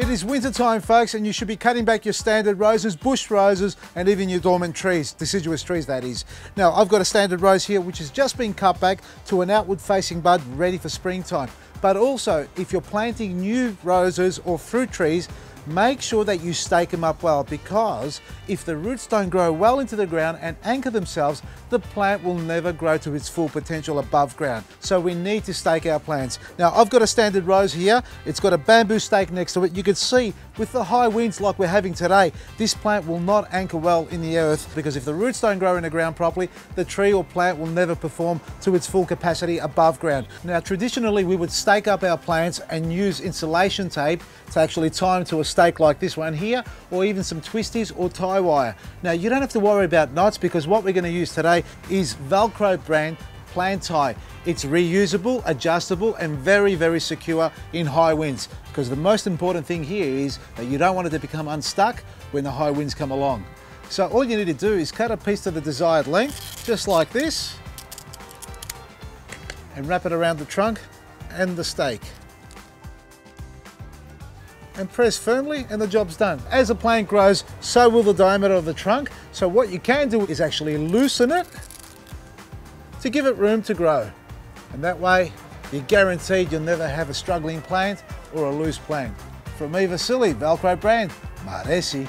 It is winter time, folks, and you should be cutting back your standard roses, bush roses, and even your dormant trees, deciduous trees that is. Now, I've got a standard rose here which has just been cut back to an outward facing bud ready for springtime. But also, if you're planting new roses or fruit trees, make sure that you stake them up well because if the roots don't grow well into the ground and anchor themselves, the plant will never grow to its full potential above ground. So we need to stake our plants. Now I've got a standard rose here. It's got a bamboo stake next to it. You can see with the high winds like we're having today, this plant will not anchor well in the earth because if the roots don't grow in the ground properly, the tree or plant will never perform to its full capacity above ground. Now traditionally we would stake up our plants and use insulation tape to actually tie them to a stake like this one here or even some twisties or tie wire. Now you don't have to worry about knots because what we're going to use today is Velcro brand plant tie. It's reusable, adjustable and very, very secure in high winds because the most important thing here is that you don't want it to become unstuck when the high winds come along. So all you need to do is cut a piece to the desired length, just like this, and wrap it around the trunk and the stake and press firmly and the job's done. As the plant grows, so will the diameter of the trunk. So what you can do is actually loosen it to give it room to grow. And that way, you're guaranteed you'll never have a struggling plant or a loose plant. From me, Vasili, Velcro brand, Maresi.